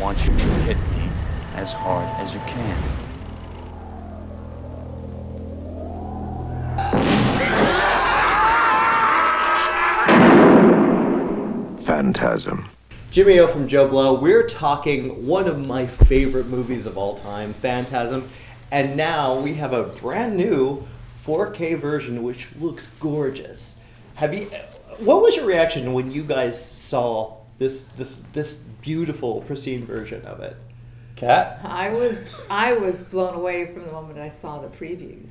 want you to hit me as hard as you can. Phantasm. Jimmy O from JoBlo. We're talking one of my favorite movies of all time, Phantasm. And now we have a brand new 4K version which looks gorgeous. Have you what was your reaction when you guys saw this this this beautiful pristine version of it? Cat? I was I was blown away from the moment I saw the previews.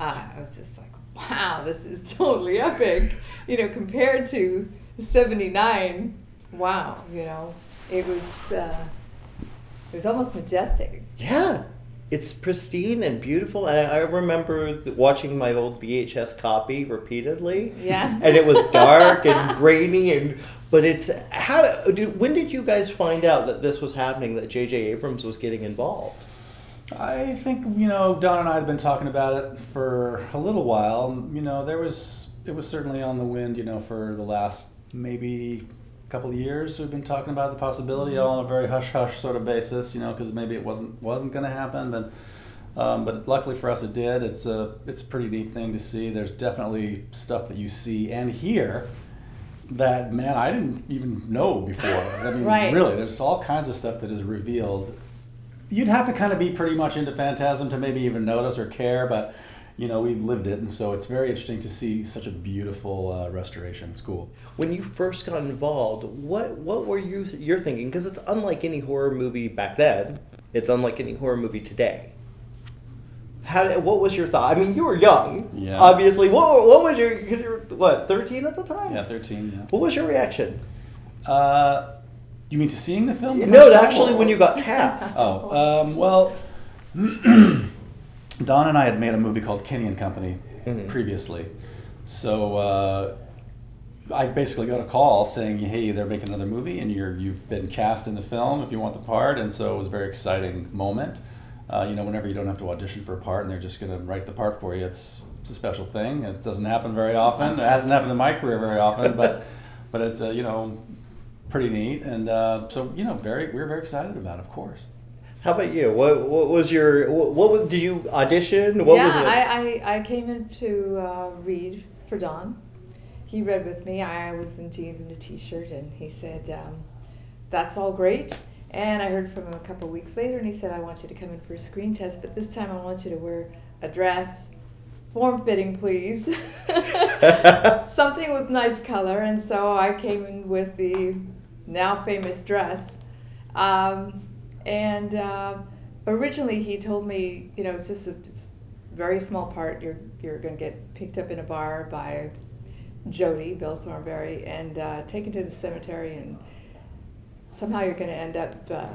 Uh, I was just like, wow, this is totally epic. You know, compared to '79, wow, you know, it was uh, it was almost majestic. Yeah, it's pristine and beautiful. And I remember watching my old VHS copy repeatedly. Yeah. and it was dark and grainy and but it's how did, when did you guys find out that this was happening that J.J. Abrams was getting involved? I think you know Don and I had been talking about it for a little while. You know, there was it was certainly on the wind. You know, for the last maybe couple of years, we've been talking about the possibility, all on a very hush hush sort of basis. You know, because maybe it wasn't wasn't going to happen, but. Um, but luckily for us, it did. It's a it's a pretty neat thing to see. There's definitely stuff that you see and hear that man I didn't even know before. I mean, Right. really, there's all kinds of stuff that is revealed you'd have to kind of be pretty much into phantasm to maybe even notice or care but you know we lived it and so it's very interesting to see such a beautiful uh, restoration it's cool When you first got involved, what what were you you're thinking? Because it's unlike any horror movie back then. It's unlike any horror movie today. How what was your thought? I mean, you were young, Yeah. obviously. What what was your 'cause you were, what thirteen at the time? yeah 13 yeah What was your reaction? uh, you mean to seeing the film No, actually, when you got cast. oh um, well don and i had made a movie called kenny and company Mhm. previously so uh, I basically got a call saying, "Hey, they're making another movie, and you're you've been cast in the film if you want the part." And so it was a very exciting moment. Uh, you know, whenever you don't have to audition for a part and they're just going to write the part for you, it's it's a special thing. It doesn't happen very often. It hasn't happened in my career very often, but but it's uh, you know pretty neat. And uh, so you know, very we're very excited about, it, of course. How about you? What what was your what, what did you audition? What yeah, was it? I, I, I came in to uh, read for Don. He read with me. I was in jeans and a t-shirt, and he said, um, "That's all great." And I heard from him a couple weeks later, and he said, "I want you to come in for a screen test, but this time I want you to wear a dress, form fitting, please, something with nice color." And so I came in with the now famous dress. Um, and uh, originally, he told me, you know, it's just a it's very small part. You're you're going to get picked up in a bar by Jody, Bill Thornbury, and uh, taken to the cemetery, and somehow you're going to end up uh,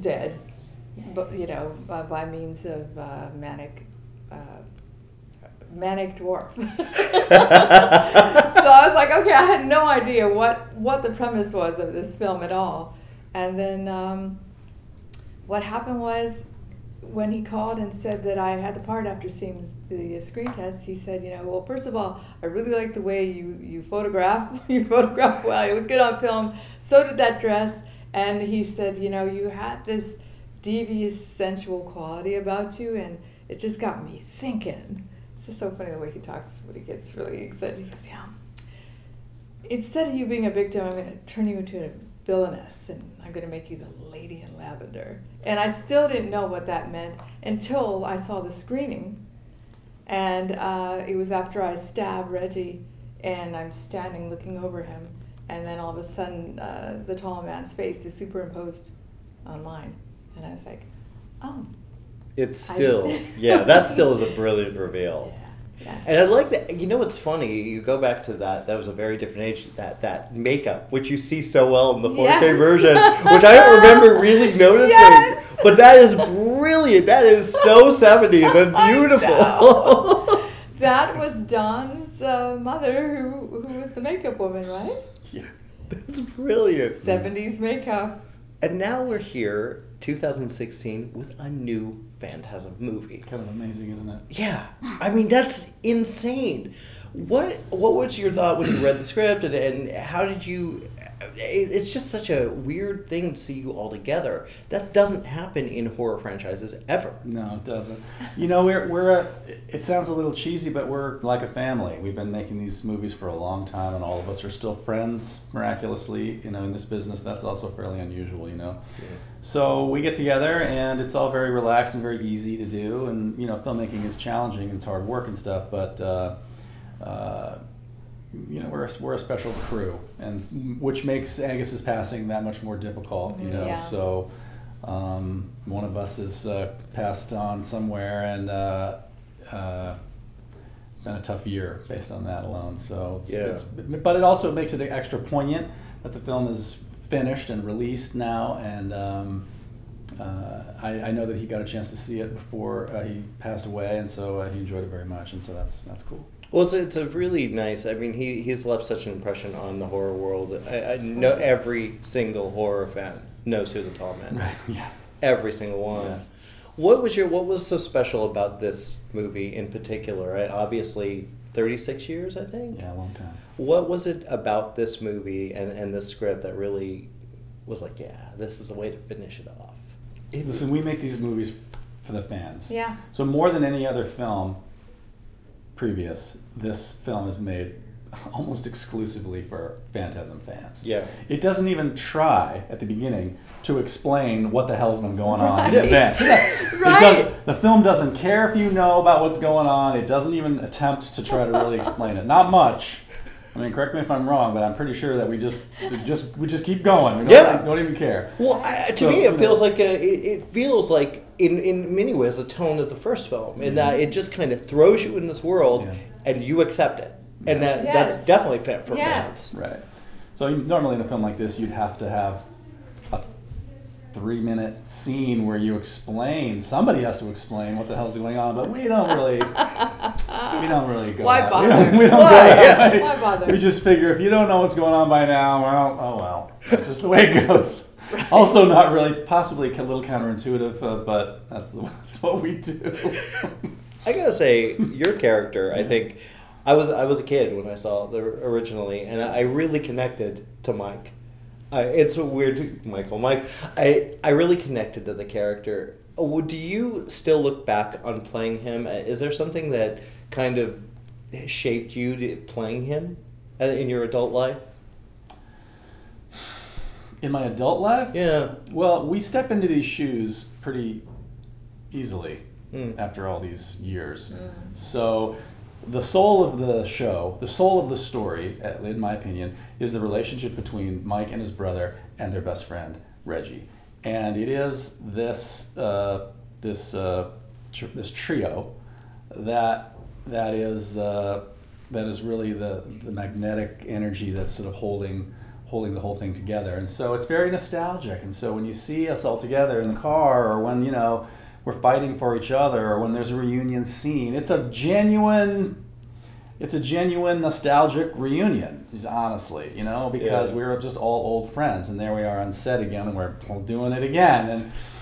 dead, but you know, uh, by means of uh, manic. Uh, manic dwarf so i was like okay i had no idea what what the premise was of this film at all and then um, what happened was when he called and said that I had the part after seeing the, screen test, he said, you know, well, first of all, I really like the way you, you photograph. you photograph well. You look good on film. So did that dress. And he said, you know, you had this devious, sensual quality about you, and it just got me thinking. It's just so funny the way he talks when he gets really excited. He goes, yeah. Instead of you being a victim, I'm going to turn you into a villainess, and I'm going to make you the lady in lavender. And I still didn't know what that meant until I saw the screening. And uh, it was after I stabbed Reggie, and I'm standing looking over him, and then all of a sudden, uh, the tall man's face is superimposed on mine. And I was like, oh. it's still yeah, that still is a brilliant reveal. Yeah. Yeah. And I like that. You know what's funny? You go back to that. That was a very different age. That that makeup, which you see so well in the 4K Yes. version, which I don't remember really noticing. Yes. But that is brilliant. That is so 70s and beautiful. That was Don's uh, mother, who, who was the makeup woman, right? yeah, that's brilliant. 70s makeup. And now we're here, 2016, with a new Phantasm movie. Kind of amazing, isn't it? Yeah, I mean that's insane. What what was your thought when you read the script, and, and how did you it's just such a weird thing to see you all together. That doesn't happen in horror franchises ever. No, it doesn't. You know, we're we're a, it sounds a little cheesy, but we're like a family. We've been making these movies for a long time, and all of us are still friends miraculously. You know, in this business, that's also fairly unusual. You know, so we get together, and it's all very relaxed and very easy to do. And you know, filmmaking is challenging; it's hard work and stuff, but. Uh, uh, you know, we're a, we're a special crew, and which makes Angus's passing that much more difficult. You know, Yeah. so um, one of us is uh, passed on somewhere, and uh, uh, it's been a tough year based on that alone. So, it's, Yeah. it's, but it also makes it extra poignant that the film is finished and released now, and um, uh, I, I know that he got a chance to see it before uh, he passed away, and so uh, he enjoyed it very much, and so that's that's cool. Well, it's, it's a really nice. I mean, he, he's left such an impression on the horror world. I, I know mm-hmm. every single horror fan knows who the tall man is. Yeah. Every single one. Yeah. What was your What was so special about this movie in particular? Right? Obviously, thirty six years, I think. Yeah, a long time. What was it about this movie and, and this script that really was like, yeah, this is the way to finish it off? It- Listen, we make these movies for the fans. Yeah. So more than any other film previous, this film is made almost exclusively for Phantasm fans. Yeah. It doesn't even try at the beginning to explain what the hell's been going on in the Right. event. It Right. doesn't- the film doesn't care if you know about what's going on. It doesn't even attempt to try to really explain it. Not much. I mean, correct me if I'm wrong, but I'm pretty sure that we just just we just keep going. We don't, Yeah. don't even care. Well, I, to So, me, it feels know. like a, it, it feels like in in many ways the tone of the first film, in mm-hmm. that it just kind of throws you in this world Yeah. and you accept it, and that Yes. that's definitely fit for Yes. fans. Right. So normally in a film like this, you'd have to have a three-minute scene where you explain. Somebody has to explain what the hell's going on, but we don't really. we don't really go. Why that- bother? We don't, we don't Why? go Yeah. Why bother? We just figure if you don't know what's going on by now, well, oh well. That's just the way it goes. Also, not really, possibly a little counterintuitive, uh, but that's the, that's what we do. I gotta say, your character, I think, I was I was a kid when I saw the originally, and I really connected to Mike. I, it's a weird Michael Mike. I I really connected to the character. Oh, Do you still look back on playing him? Uh, Is there something that kind of shaped you to playing him uh, in your adult life? In my adult life, Yeah. Well, we step into these shoes pretty easily Mm. after all these years. So, the soul of the show, the soul of the story, in my opinion, is the relationship between Mike and his brother and their best friend Reggie, and it is this uh, this uh, tr- this trio that that is uh, that is really the the magnetic energy that's sort of holding holding the whole thing together. And so it's very nostalgic. And so when you see us all together in the car, or when you know we're fighting for each other, or when there's a reunion scene, it's a genuine. It's a genuine nostalgic reunion, honestly, you know, because Yeah. we were just all old friends, and there we are on set again, and we're doing it again,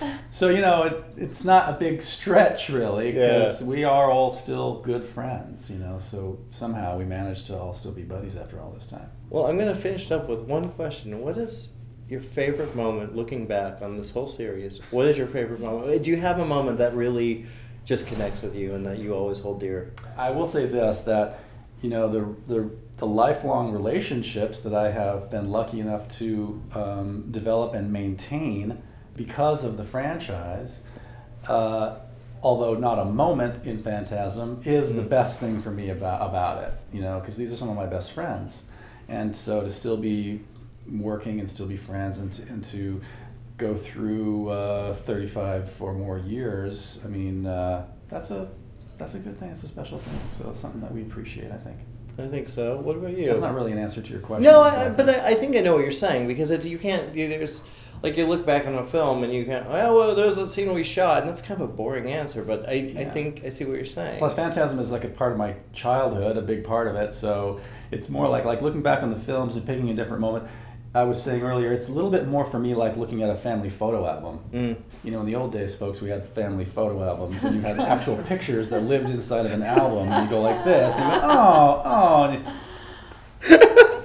and so you know, it, it's not a big stretch really, because Yeah. we are all still good friends, you know. So somehow we managed to all still be buddies after all this time. Well, I'm gonna finish up with one question. What is your favorite moment looking back on this whole series? What is your favorite moment? Uh, do you have a moment that really just connects with you and that you always hold dear? I will say this that you know the the, the lifelong relationships that I have been lucky enough to um, develop and maintain because of the franchise. Uh, although not a moment in Phantasm is the Mm. best thing for me about about it. You know, because these are some of my best friends, and so to still be working and still be friends and to, and to go through uh, 35 or more years, I mean, uh, that's a that's a good thing. It's a special thing. So it's something that we appreciate, I think. I think so. What about you? That's not really an answer to your question. No, I, but I, I think I know what you're saying because it's you can't. You, there's like you look back on a film and you can't. Oh well, there's a scene we shot, and that's kind of a boring answer. But I, I think I see what you're saying. Plus, Phantasm is like a part of my childhood, a big part of it. So it's more like like looking back on the films and picking a different moment. I was saying earlier, it's a little bit more for me like looking at a family photo album. Mm. You know, in the old days, folks, we had family photo albums, and you had actual pictures that lived inside of an album, and you go like this, and you go, oh, oh. And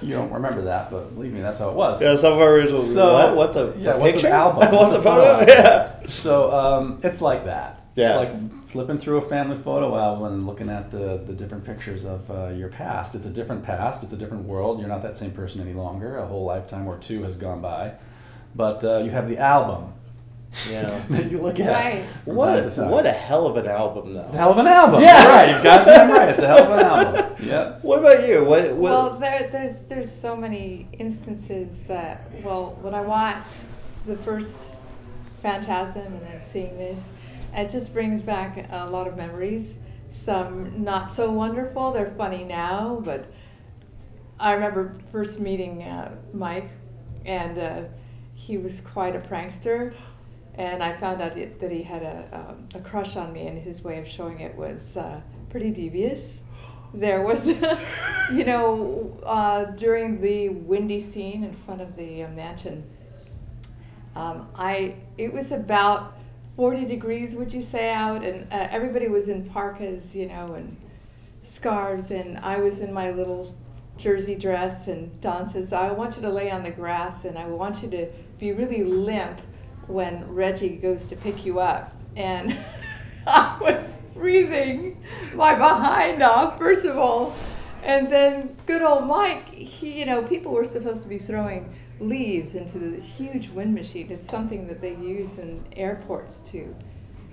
you, you don't remember that, but believe me, that's how it was. Yeah, some of our originals. So what? What's a, yeah, a what's picture? an album? what's What's a photo? photo Yeah. So um, it's like that. Yeah. It's like flipping through a family photo album and looking at the, the different pictures of uh, your past. It's a different past. It's a different world. You're not that same person any longer. A whole lifetime or two has gone by. But uh, you have the album Yeah. that you look at. Right. from time What? to time. What a hell of an album, though. It's a hell of an album. Yeah. You're right. You've got that right. It's a hell of an album. Yeah. What about you? What? what Well, there, there's there's so many instances that well, when I watched the first Phantasm and then seeing this, it just brings back a lot of memories. Some not so wonderful. They're funny now, but I remember first meeting uh, Mike, and uh, he was quite a prankster. And I found out that he had a, um, a crush on me, and his way of showing it was uh, pretty devious. There was, you know, uh, during the windy scene in front of the uh, mansion, um, I it was about 40 degrees, would you say, out, and uh, everybody was in parkas, you know, and scarves, and I was in my little jersey dress, and Don says, I want you to lay on the grass, and I want you to be really limp when Reggie goes to pick you up. And I was freezing my behind off, first of all. And then good old Mike, he, you know, people were supposed to be throwing leaves into this huge wind machine. It's something that they use in airports to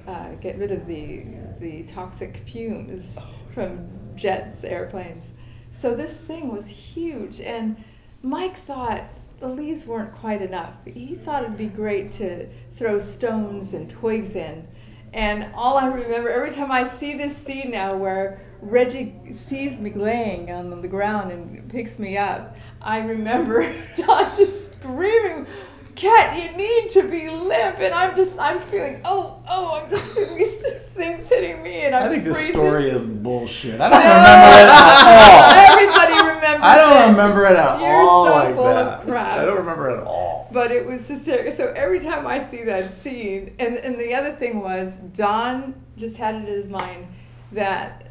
uh, get rid of the, the toxic fumes from jets, airplanes. So this thing was huge, and Mike thought the leaves weren't quite enough. He thought it'd be great to throw stones and twigs in. And all I remember, every time I see this scene now where Reggie sees me laying on the ground and picks me up, I remember Don just screaming, Cat, you need to be limp. And I'm just, I'm feeling, oh, oh, I'm just feeling these things hitting me. And I'm I think this story is bullshit. I don't remember it at all. Everybody remembers I don't it. remember it at You're all so like full that. of crap. I don't remember it at all. But it was hysterical. So every time I see that scene, and, and the other thing was, Don just had it in his mind that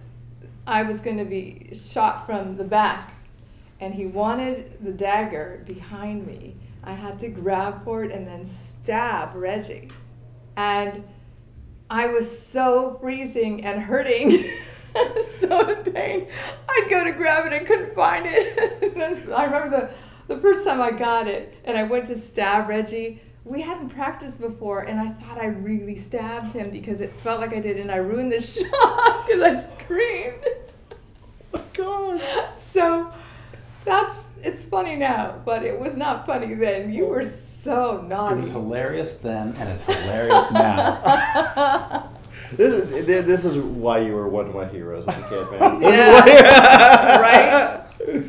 I was going to be shot from the back, and he wanted the dagger behind me. I had to grab for it and then stab Reggie. And I was so freezing and hurting, so in pain. I'd go to grab it and couldn't find it. and then I remember the, the first time I got it and I went to stab Reggie. We hadn't practiced before, and I thought I really stabbed him because it felt like I did, and I ruined the shot because I screamed. Oh my God. So that's it's funny now, but it was not funny then. You were so It naughty. was hilarious then, and it's hilarious now. This is this is why you were one of my heroes as a kid, man. Yeah. right.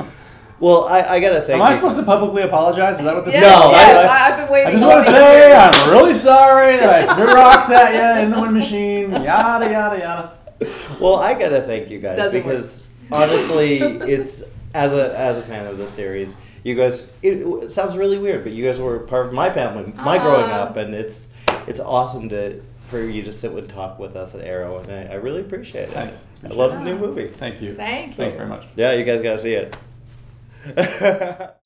Well, I, I gotta thank Am I you. supposed to publicly apologize? Is that what this Yes, is? No, yes, I- I, have been waiting. I just want to say. I'm really sorry that I threw rocks at you in the wind machine. Yada yada yada. Well, I gotta thank you guys Doesn't work. because honestly, it's as a as a fan of the series, you guys. It, it sounds really weird, but you guys were part of my family, my growing ah. up, and it's it's awesome to for you to sit and talk with us at Arrow, and I, I really appreciate it. Thanks. I love the new movie. Thank you. Thank you. Thanks very much. Yeah, you guys gotta see it.